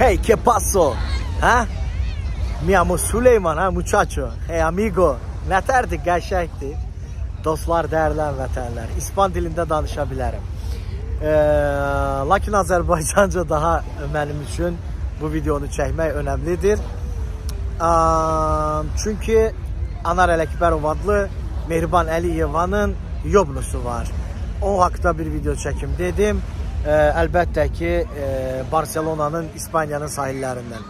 Hey, ¿qué pasó? Ha? Mi amo Süleyman ha muchacho. Hey amigo. Nətərdir, qəşəkdir. Dostlar, dəyərli vətənlər. İspan dilində danışa bilərəm. Ee, lakin Azərbaycanca daha mənim üçün bu videonu çəkmək önəmlidir. Ee, çünki Anar Ələkbərov adlı Mehriban Əliyevanın Yobnusu var. O haqda bir video çəkim dedim. Əlbəttə ki, e, Barselonanın, İspaniyanın sahillərindən.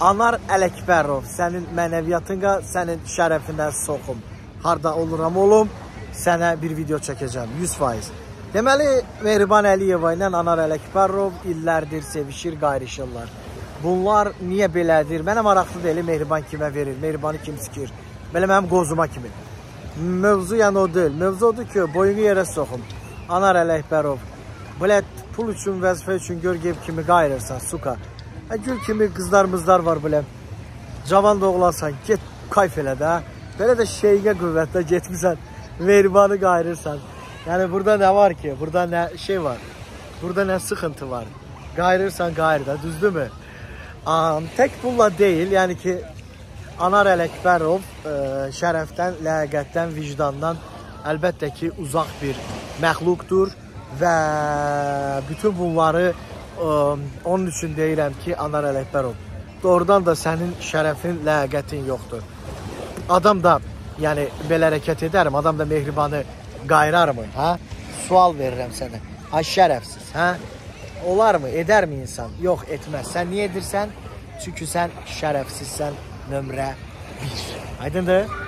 Anar Ələkbərov, sənin mənəviyyatına, sənin şərəfinə soxum. Harda oluram olum, sənə bir video çəkəcəm, 100%. Deməli, Mehriban Əliyeva ilə Anar Ələkbərov illərdir sevişir, qayrışırlar. Bunlar niyə belədir? Mənə maraqlı deyil, Mehriban kimə verir, Mehribanı kim sikir? Belə mənim qozuma kimi. Mövzu yəni o deyil. Mövzu odur ki, boyunu yerə soxum. Anar Ələkbərov, belə pul üçün, vəzifə üçün görgəb kimi qayırırsan, suka. Hə, gül kimi qızlarımızlar var belə. Cavan da oğlansan, get kayf elə də. Belə də şeyə qüvvətlə getmisən, mehribanı qayırırsan. Yəni burada nə var ki? Burada nə şey var? Burada nə sıxıntı var? Qayırırsan, qayır da, düzdürmü? Am, tək pulla deyil, yəni ki Anar Ələkbərov ə, şərəfdən, ləyaqətdən, vicdandan əlbəttə ki uzaq bir məxluqdur və bütün bunları ə, onun üçün deyirəm ki, Anar Ələkbərov doğrudan da sənin şərəfin, ləyaqətin yoxdur. Adam da yəni belə hərəkət edərəm, adam da mehribanı qayırarmı, hə? Sual verirəm sənə. Ha şərəfsiz, hə? Olarmı, edərmi insan? Yox, etməz. Sən niyə edirsən? Çünki sən şərəfsizsən nömrə 1. Aydındır?